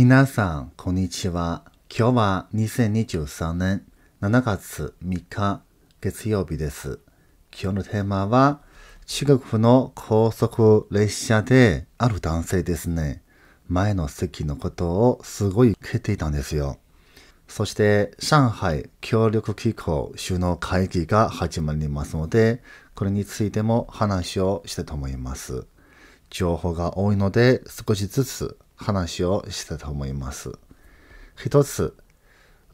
皆さん、こんにちは。今日は2023年7月3日月曜日です。今日のテーマは、中国の高速列車である男性ですね。前の席のことをすごい蹴っていたんですよ。そして、上海協力機構首脳会議が始まりますので、これについても話をしたいと思います。情報が多いので、少しずつ話をしたと思います。一つ、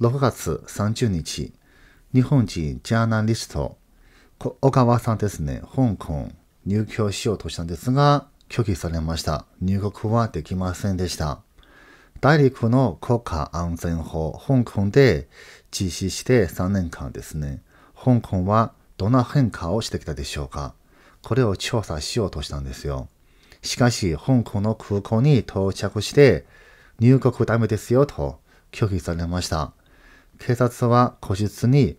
6月30日、日本人ジャーナリスト、小川さんですね、香港入居しようとしたんですが、拒否されました。入国はできませんでした。大陸の国家安全法、香港で実施して3年間ですね、香港はどんな変化をしてきたでしょうかこれを調査しようとしたんですよ。しかし、香港の空港に到着して、入国ダメですよと拒否されました。警察は個室に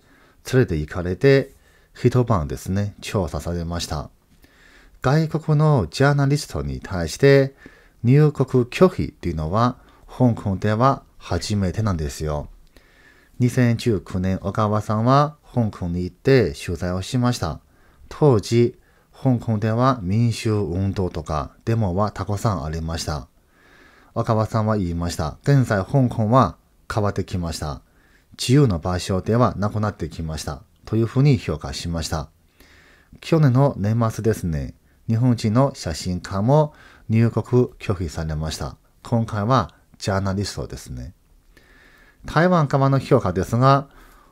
連れて行かれて、一晩ですね、調査されました。外国のジャーナリストに対して入国拒否っていうのは、香港では初めてなんですよ。2019年、小川さんは香港に行って取材をしました。当時、香港では民衆運動とかデモはたくさんありました。若葉さんは言いました。現在香港は変わってきました。自由の場所ではなくなってきました。というふうに評価しました。去年の年末ですね、日本人の写真家も入国拒否されました。今回はジャーナリストですね。台湾側の評価ですが、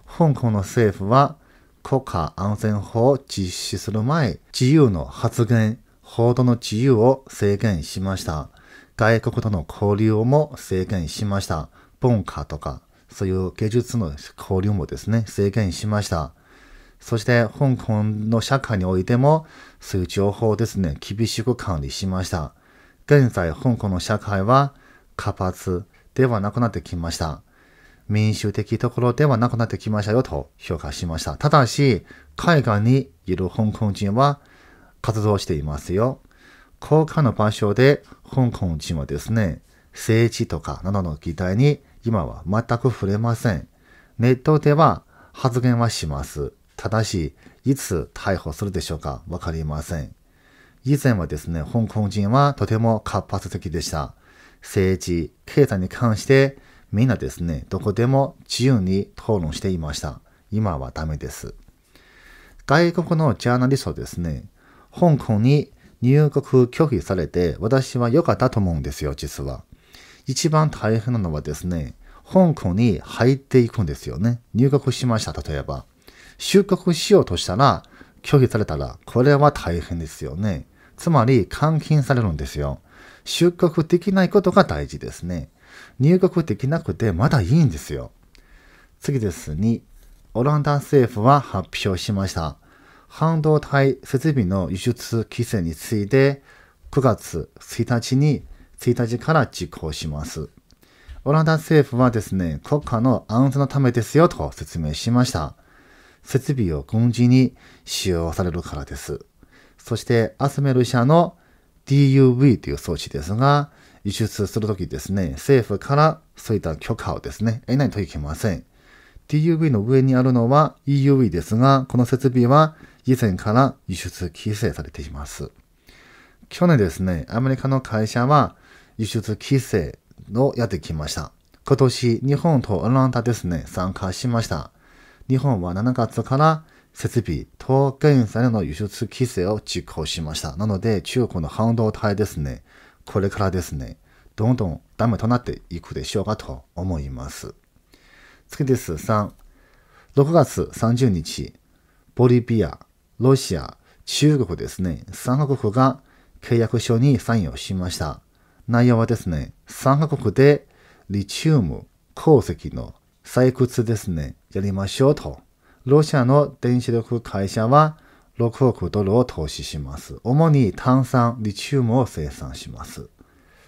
香港の政府は国家安全法を実施する前、自由の発言、報道の自由を制限しました。外国との交流も制限しました。文化とか、そういう芸術の交流もですね、制限しました。そして、香港の社会においても、そういう情報をですね、厳しく管理しました。現在、香港の社会は活発ではなくなってきました。民主的ところではなくなってきましたよと評価しました。ただし、海外にいる香港人は活動していますよ。公開の場所で香港人はですね、政治とかなどの議題に今は全く触れません。ネットでは発言はします。ただし、いつ逮捕するでしょうかわかりません。以前はですね、香港人はとても活発的でした。政治、経済に関してみんなですね、どこでも自由に討論していました。今はダメです。外国のジャーナリストですね、香港に入国拒否されて、私は良かったと思うんですよ、実は。一番大変なのはですね、香港に入っていくんですよね。入国しました、例えば。出国しようとしたら、拒否されたら、これは大変ですよね。つまり、監禁されるんですよ。出国できないことが大事ですね。入国できなくてまだいいんですよ。次です。2、オランダ政府は発表しました。半導体設備の輸出規制について9月1日に1日から実行します。オランダ政府はですね、国家の安全のためですよと説明しました。設備を軍事に使用されるからです。そして、アスメル社の DUV という装置ですが、輸出するときですね、政府からそういった許可をですね、得ないといけません。DUV の上にあるのは EUV ですが、この設備は以前から輸出規制されています。去年ですね、アメリカの会社は輸出規制をやってきました。今年、日本とオランダですね、参加しました。日本は7月から設備と現在の輸出規制を実行しました。なので、中国の半導体ですね、これからですね、どんどんダメとなっていくでしょうかと思います。次です。3、6月30日、ボリビア、ロシア、中国ですね、3カ国が契約書にサインをしました。内容はですね、3カ国でリチウム鉱石の採掘ですね、やりましょうと。ロシアの電子力会社は6億ドルを投資します。主に炭酸、リチウムを生産します。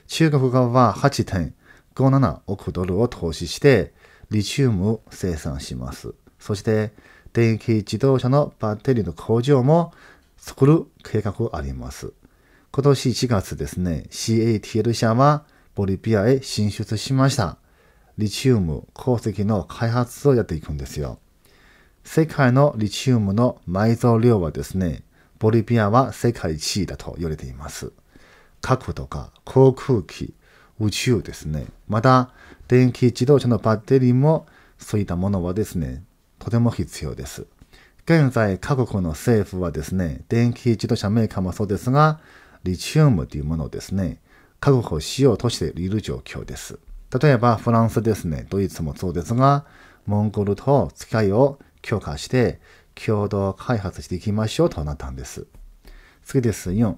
中国側は8.57億ドルを投資して、リチウム生産します。そして、電気自動車のバッテリーの工場も作る計画あります。今年1月ですね、CATL 社はボリビアへ進出しました。リチウム鉱石の開発をやっていくんですよ。世界のリチウムの埋蔵量はですね、ボリビアは世界一位だと言われています。核とか航空機、宇宙ですね。また、電気自動車のバッテリーもそういったものはですね、とても必要です。現在、各国の政府はですね、電気自動車メーカーもそうですが、リチウムというものをですね、確保しようとしている状況です。例えば、フランスですね、ドイツもそうですが、モンゴルと付き合いを強化して共同開発していきましょうとなったんです。次です。4。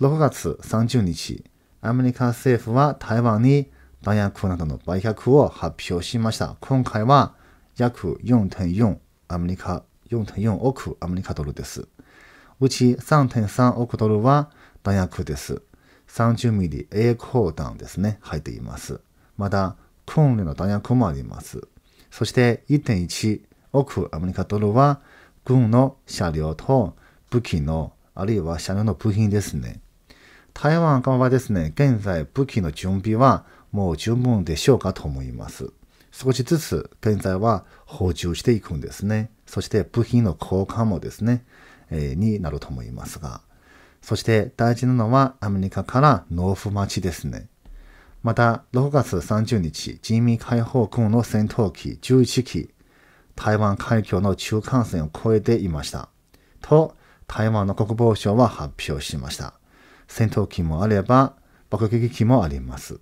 6月30日、アメリカ政府は台湾に弾薬などの売却を発表しました。今回は約4.4アメリカ、4.4億アメリカドルです。うち3.3億ドルは弾薬です。30ミリ栄光弾ですね、入っています。また、訓練の弾薬もあります。そして1.1億アメリカドルは軍の車両と武器の、あるいは車両の部品ですね。台湾側はですね、現在武器の準備はもう十分でしょうかと思います。少しずつ現在は補充していくんですね。そして部品の交換もですね、えー、になると思いますが。そして大事なのはアメリカから納付待ちですね。また、6月30日、人民解放軍の戦闘機11機、台湾海峡の中間線を越えていました。と、台湾の国防省は発表しました。戦闘機もあれば、爆撃機もあります。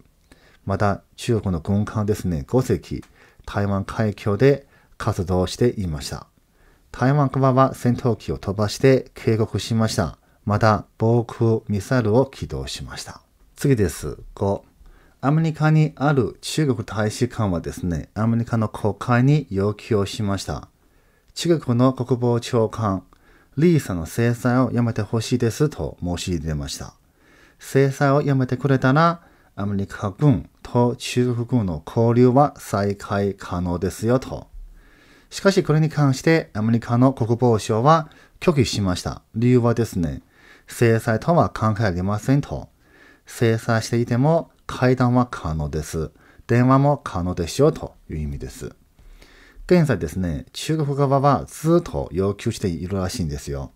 また、中国の軍艦ですね、5隻、台湾海峡で活動していました。台湾側は戦闘機を飛ばして警告しました。また、防空ミサイルを起動しました。次です。5。アメリカにある中国大使館はですね、アメリカの国会に要求をしました。中国の国防長官、リーさんの制裁をやめてほしいですと申し入れました。制裁をやめてくれたら、アメリカ軍と中国軍の交流は再開可能ですよと。しかしこれに関してアメリカの国防省は拒否しました。理由はですね、制裁とは関係ありませんと。制裁していても会談は可能です。電話も可能でしょうという意味です。現在ですね、中国側はずっと要求しているらしいんですよ。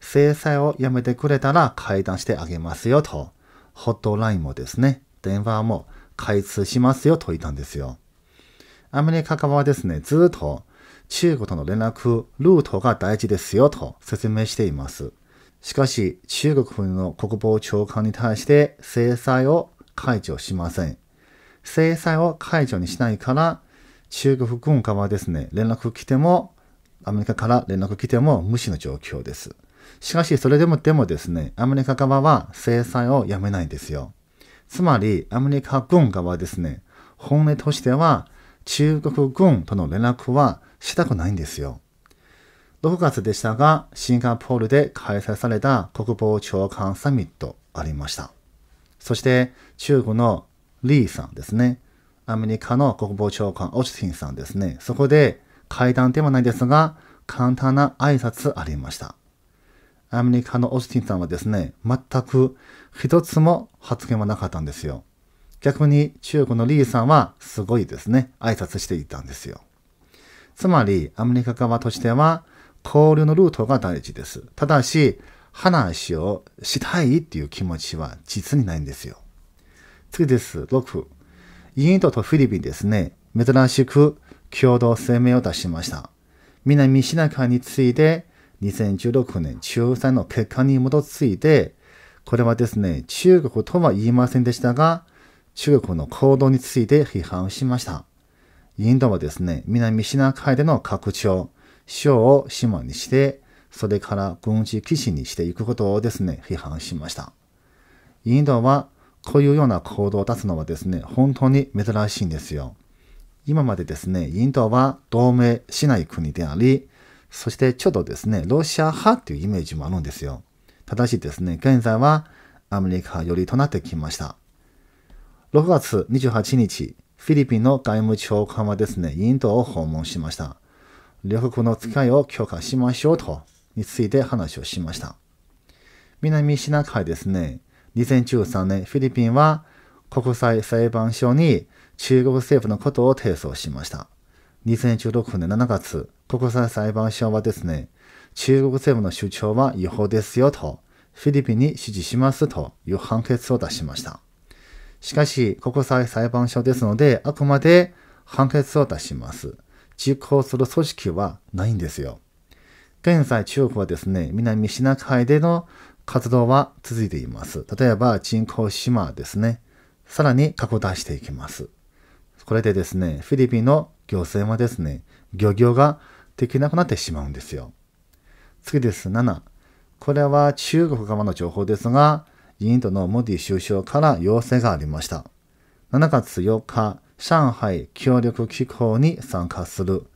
制裁をやめてくれたら会談してあげますよと、ホットラインもですね、電話も開通しますよと言ったんですよ。アメリカ側はですね、ずっと中国との連絡ルートが大事ですよと説明しています。しかし、中国の国防長官に対して制裁を解除しません。制裁を解除にしないから、中国軍側はですね、連絡来ても、アメリカから連絡来ても無視の状況です。しかし、それでもでもですね、アメリカ側は制裁をやめないんですよ。つまり、アメリカ軍側はですね、本音としては、中国軍との連絡はしたくないんですよ。6月でしたが、シンガポールで開催された国防長官サミットありました。そして中国のリーさんですね。アメリカの国防長官オチティンさんですね。そこで会談ではないですが、簡単な挨拶ありました。アメリカのオチティンさんはですね、全く一つも発言はなかったんですよ。逆に中国のリーさんはすごいですね、挨拶していたんですよ。つまり、アメリカ側としては、交流のルートが大事です。ただし、話をしたいっていう気持ちは実にないんですよ。次です。6。インドとフィリピンですね。珍しく共同声明を出しました。南シナ海について2016年仲裁の結果に基づいて、これはですね、中国とは言いませんでしたが、中国の行動について批判しました。インドはですね、南シナ海での拡張、小を島にして、それから軍事基地にしていくことをですね、批判しました。インドはこういうような行動を出すのはですね、本当に珍しいんですよ。今までですね、インドは同盟しない国であり、そしてちょっとですね、ロシア派っていうイメージもあるんですよ。ただしですね、現在はアメリカ寄りとなってきました。6月28日、フィリピンの外務長官はですね、インドを訪問しました。両国の付き合いを強化しましょうとについて話をしました。南シナ海ですね、2013年フィリピンは国際裁判所に中国政府のことを提訴しました。2016年7月、国際裁判所はですね、中国政府の主張は違法ですよと、フィリピンに指示しますという判決を出しました。しかし、国際裁判所ですので、あくまで判決を出します。実行する組織はないんですよ。現在、中国はですね、南シナ海での活動は続いています。例えば、人工島ですね。さらに拡大していきます。これでですね、フィリピンの行政はですね、漁業ができなくなってしまうんですよ。次です。7。これは中国側の情報ですが、インドのモディ首相から要請がありました。7月8日、上海協力機構に参加する。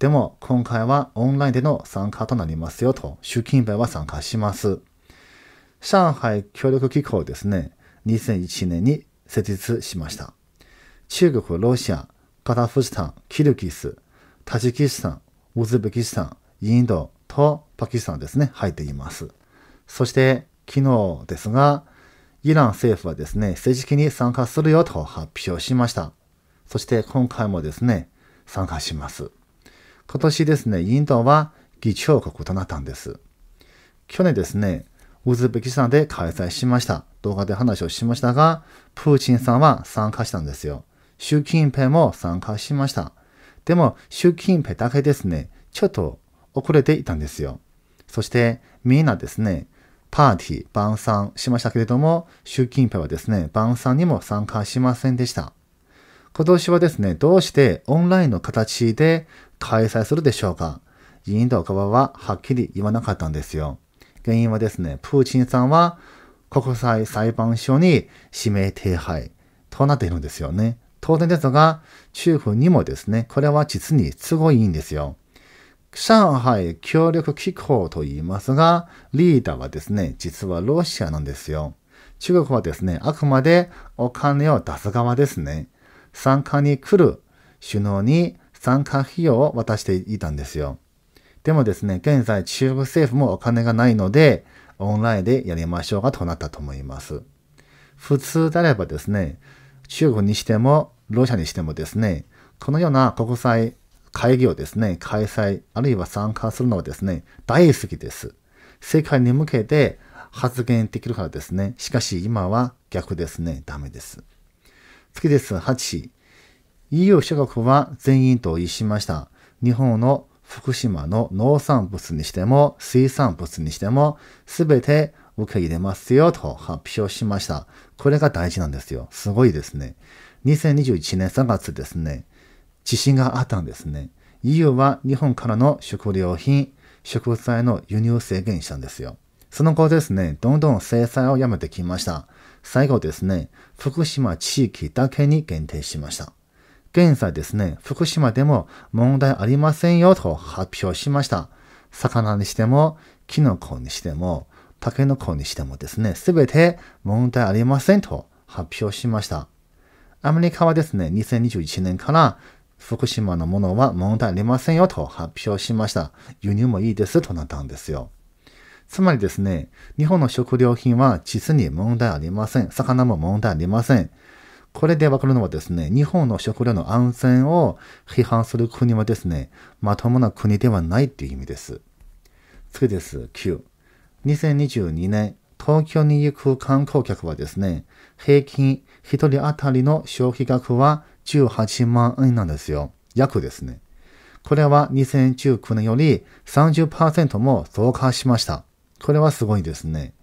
でも、今回はオンラインでの参加となりますよと、習近平は参加します。上海協力機構ですね、2001年に設立しました。中国、ロシア、カザフスタン、キルギス、タジキスタン、ウズベキスタン、インドとパキスタンですね、入っています。そして、昨日ですが、イラン政府はですね、正式に参加するよと発表しました。そして今回もですね、参加します。今年ですね、インドは議長国となったんです。去年ですね、ウズベキスタンで開催しました。動画で話をしましたが、プーチンさんは参加したんですよ。習近平も参加しました。でも、習近平だけですね、ちょっと遅れていたんですよ。そして、みんなですね、パーティー、晩餐しましたけれども、習近平はですね、晩餐にも参加しませんでした。今年はですね、どうしてオンラインの形で開催するでしょうか？インド側ははっきり言わなかったんですよ。原因はですね、プーチンさんは国際裁判所に指名手配となっているんですよね。当然ですが、中国にもですね、これは実に都合いいんですよ。上海協力機構と言いますが、リーダーはですね、実はロシアなんですよ。中国はですね、あくまでお金を出す側ですね。参加に来る首脳に参加費用を渡していたんですよ。でもですね、現在中国政府もお金がないので、オンラインでやりましょうがとなったと思います。普通であればですね、中国にしても、ロシアにしてもですね、このような国際会議をですね、開催、あるいは参加するのはですね、大好きです。世界に向けて発言できるからですね。しかし今は逆ですね。ダメです。次です。8。EU 諸国は全員同意しました。日本の福島の農産物にしても水産物にしても全て受け入れますよと発表しました。これが大事なんですよ。すごいですね。2021年3月ですね。地震があったんですね。EU は日本からの食料品、食材の輸入制限したんですよ。その後ですね、どんどん制裁をやめてきました。最後ですね、福島地域だけに限定しました。現在ですね、福島でも問題ありませんよと発表しました。魚にしても、キノコにしても、タケノコにしてもですね、すべて問題ありませんと発表しました。アメリカはですね、2021年から福島のものは問題ありませんよと発表しました。輸入もいいですとなったんですよ。つまりですね、日本の食料品は実に問題ありません。魚も問題ありません。これでわかるのはですね、日本の食料の安全を批判する国はですね、まともな国ではないっていう意味です。次です。9。2022年、東京に行く観光客はですね、平均1人当たりの消費額は18万円なんですよ。約ですね。これは2019年より30%も増加しました。これはすごいですね。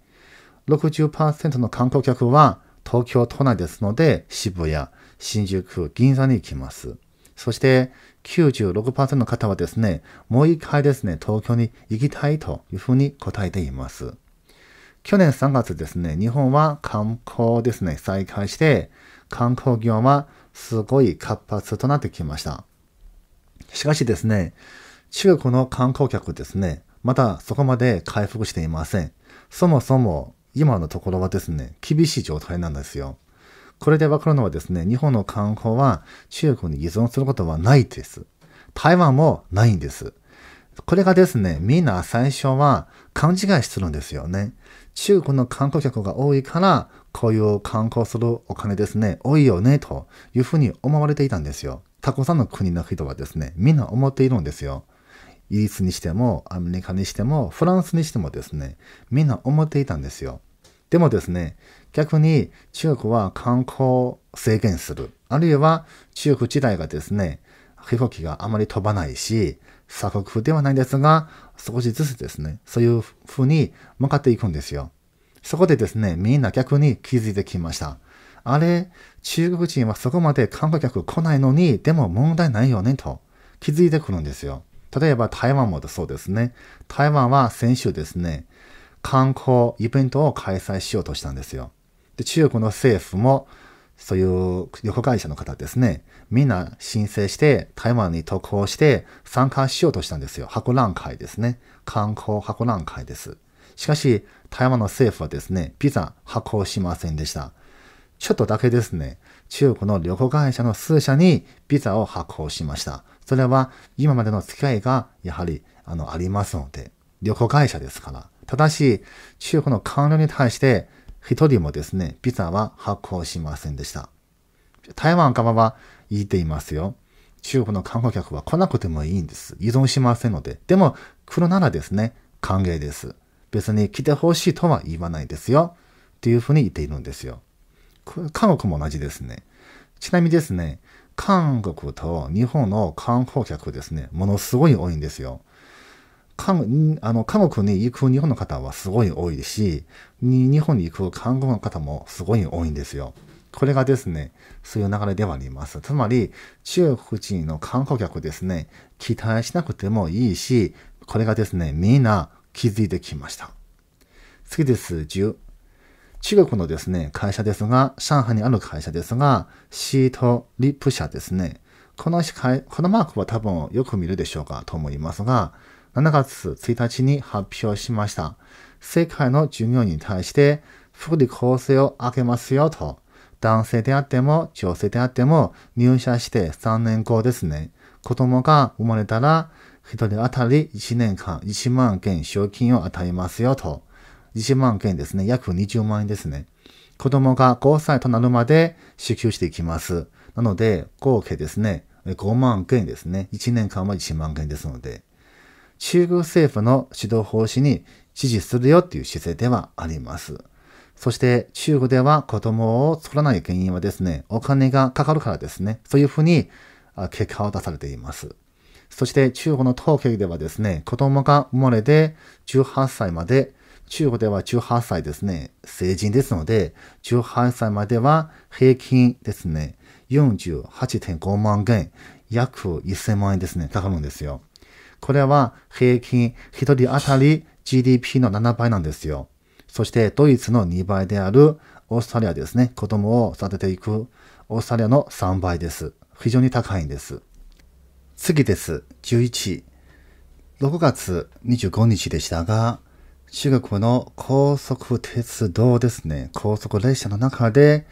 60%の観光客は東京都内ですので、渋谷、新宿、銀座に行きます。そして96%の方はですね、もう一回ですね、東京に行きたいというふうに答えています。去年3月ですね、日本は観光ですね、再開して、観光業はすごい活発となってきました。しかしですね、中国の観光客ですね、まだそこまで回復していません。そもそも今のところはですね、厳しい状態なんですよ。これでわかるのはですね、日本の観光は中国に依存することはないです。台湾もないんです。これがですね、みんな最初は勘違いするんですよね。中国の観光客が多いから、こういう観光するお金ですね、多いよね、というふうに思われていたんですよ。たくさんの国の人はですね、みんな思っているんですよ。イギリスにしても、アメリカにしても、フランスにしてもですね、みんな思っていたんですよ。でもですね、逆に中国は観光を制限する。あるいは中国自体がですね、飛行機があまり飛ばないし、鎖国ではないですが、少しずつですね、そういう風に向かっていくんですよ。そこでですね、みんな逆に気づいてきました。あれ、中国人はそこまで観光客来ないのに、でも問題ないよね、と気づいてくるんですよ。例えば台湾もそうですね。台湾は先週ですね、観光イベントを開催しようとしたんですよ。で、中国の政府も、そういう旅行会社の方ですね、みんな申請して台湾に渡航して参加しようとしたんですよ。博覧会ですね。観光博覧会です。しかし、台湾の政府はですね、ビザ発行しませんでした。ちょっとだけですね、中国の旅行会社の数社にビザを発行しました。それは今までの付き合いがやはりあのありますので、旅行会社ですから。ただし、中国の官僚に対して一人もですね、ビザは発行しませんでした。台湾側は言っていますよ。中国の観光客は来なくてもいいんです。依存しませんので。でも、来るならですね、歓迎です。別に来てほしいとは言わないですよ。っていうふうに言っているんですよ。韓国も同じですね。ちなみにですね、韓国と日本の観光客ですね、ものすごい多いんですよ。韓あの韓国に行く日本の方はすごい多いし、日本に行く韓国の方もすごい多いんですよ。これがですね、そういう流れではあります。つまり、中国人の観光客ですね、期待しなくてもいいし、これがですね、みんな気づいてきました。次です、10。中国のですね、会社ですが、上海にある会社ですが、シートリップ社ですね。このこのマークは多分よく見るでしょうかと思いますが、7月1日に発表しました。世界の従業員に対して福利厚生を上げますよと。男性であっても女性であっても入社して3年後ですね。子供が生まれたら1人当たり1年間1万件賞金を与えますよと。1万件ですね。約20万円ですね。子供が5歳となるまで支給していきます。なので、合計ですね。5万件ですね。1年間は1万件ですので。中国政府の指導方針に支持するよっていう姿勢ではあります。そして中国では子供を作らない原因はですね、お金がかかるからですね、そういうふうに結果を出されています。そして中国の統計ではですね、子供が生まれて18歳まで、中国では18歳ですね、成人ですので、18歳までは平均ですね、48.5万元、約1000万円ですね、かかるんですよ。これは平均1人当たり GDP の7倍なんですよ。そしてドイツの2倍であるオーストラリアですね。子供を育てていくオーストラリアの3倍です。非常に高いんです。次です。11。6月25日でしたが、中国の高速鉄道ですね。高速列車の中で、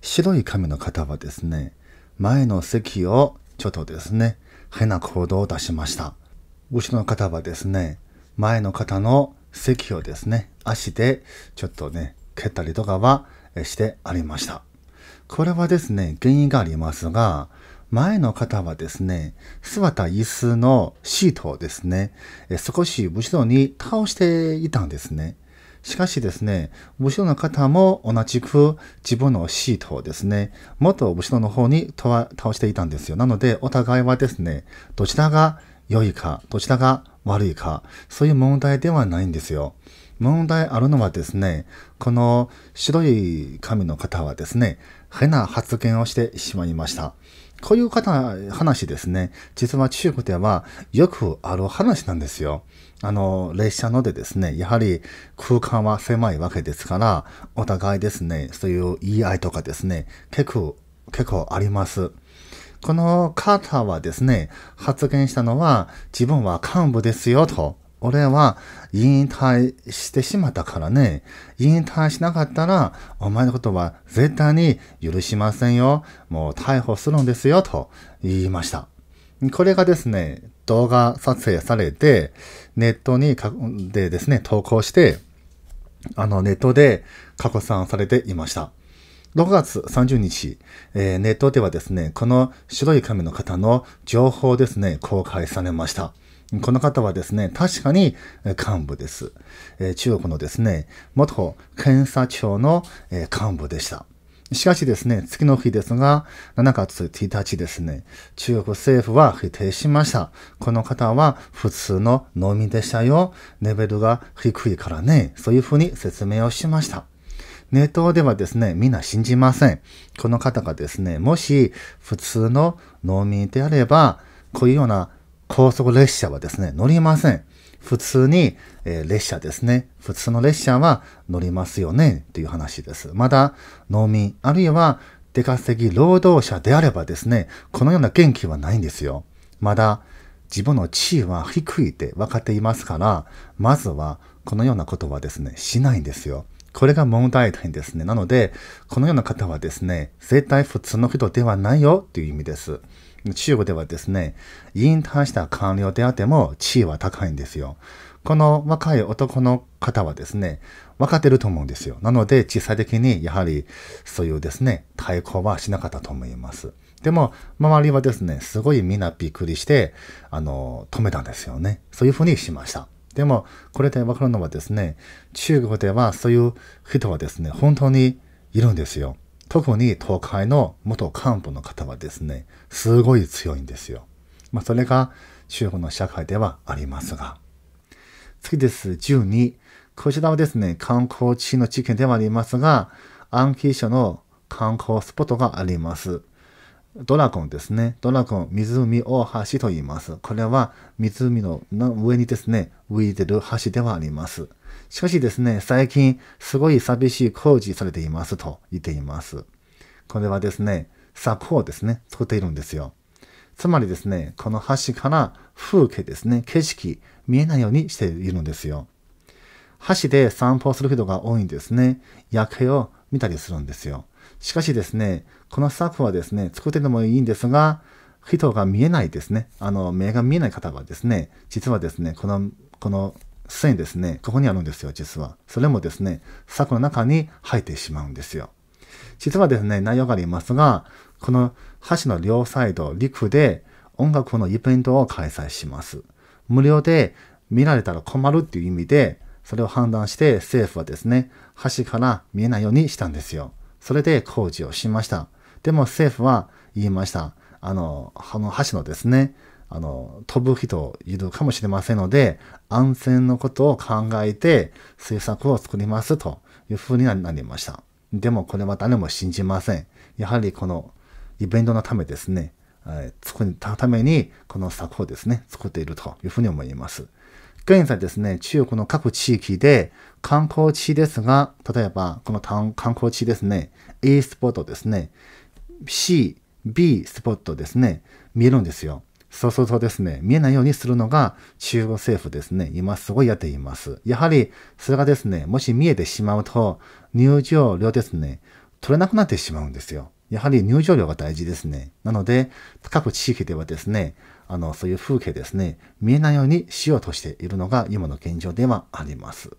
白い髪の方はですね、前の席をちょっとですね、変な行動を出しました。後ろの方はですね、前の方の席をですね、足でちょっとね、蹴ったりとかはしてありました。これはですね、原因がありますが、前の方はですね、座った椅子のシートをですね、少し後ろに倒していたんですね。しかしですね、後ろの方も同じく自分のシートをですね、もっと後ろの方に倒していたんですよ。なので、お互いはですね、どちらが良いか、どちらが悪いか、そういう問題ではないんですよ。問題あるのはですね、この白い髪の方はですね、変な発言をしてしまいました。こういう方、話ですね、実は中国ではよくある話なんですよ。あの、列車のでですね、やはり空間は狭いわけですから、お互いですね、そういう言い合いとかですね、結構、結構あります。このカーターはですね、発言したのは、自分は幹部ですよと。俺は引退してしまったからね。引退しなかったら、お前のことは絶対に許しませんよ。もう逮捕するんですよ、と言いました。これがですね、動画撮影されて、ネットにかでですね、投稿して、あの、ネットで拡散されていました。6月30日、えー、ネットではですね、この白い髪の方の情報ですね、公開されました。この方はですね、確かに幹部です。え、中国のですね、元検査庁の、え、幹部でした。しかしですね、次の日ですが、7月1日ですね、中国政府は否定しました。この方は普通の農民でしたよ。レベルが低いからね。そういうふうに説明をしました。ネットではですね、みんな信じません。この方がですね、もし普通の農民であれば、こういうような高速列車はですね、乗りません。普通に、えー、列車ですね。普通の列車は乗りますよね。という話です。まだ農民、あるいは出稼ぎ労働者であればですね、このような元気はないんですよ。まだ自分の地位は低いって分かっていますから、まずはこのようなことはですね、しないんですよ。これが問題点ですね。なので、このような方はですね、絶対普通の人ではないよという意味です。中国ではですね、引退した官僚であっても地位は高いんですよ。この若い男の方はですね、分かってると思うんですよ。なので、実際的にやはりそういうですね、対抗はしなかったと思います。でも、周りはですね、すごいみんなびっくりして、あの、止めたんですよね。そういうふうにしました。でも、これで分かるのはですね、中国ではそういう人はですね、本当にいるんですよ。特に東海の元幹部の方はですね、すごい強いんですよ。まあ、それが中国の社会ではありますが。次です。12。こちらはですね、観光地の地域ではありますが、暗記書の観光スポットがあります。ドラゴンですね。ドラゴン、湖大橋と言います。これは湖の上にですね、浮いてる橋ではあります。しかしですね、最近すごい寂しい工事されていますと言っています。これはですね、柵をですね、作っているんですよ。つまりですね、この橋から風景ですね、景色見えないようにしているんですよ。橋で散歩する人が多いんですね。夜景を見たりするんですよ。しかしですね、この柵はですね、作っててもいいんですが、人が見えないですね。あの、目が見えない方はですね、実はですね、この、この線ですね、ここにあるんですよ、実は。それもですね、柵の中に入ってしまうんですよ。実はですね、内容がありますが、この橋の両サイド、陸で音楽のイベントを開催します。無料で見られたら困るっていう意味で、それを判断して政府はですね、橋から見えないようにしたんですよ。それで工事をしました。でも政府は言いました。あの、あの橋のですね、あの、飛ぶ人いるかもしれませんので、安全のことを考えて政策を作りますというふうになりました。でもこれは誰も信じません。やはりこのイベントのためですね、作るたためにこの策をですね、作っているというふうに思います。現在ですね、中国の各地域で観光地ですが、例えばこの観光地ですね、A スポットですね、C、B スポットですね、見えるんですよ。そうするとですね、見えないようにするのが中国政府ですね、今すごいやっています。やはり、それがですね、もし見えてしまうと、入場料ですね、取れなくなってしまうんですよ。やはり入場料が大事ですね。なので、各地域ではですね、あの、そういう風景ですね、見えないようにしようとしているのが今の現状ではあります。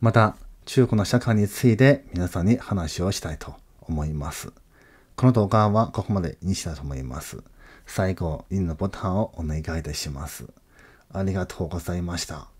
また、中国の社会について皆さんに話をしたいと思います。この動画はここまでにしたいと思います。最後、いいのボタンをお願いいたします。ありがとうございました。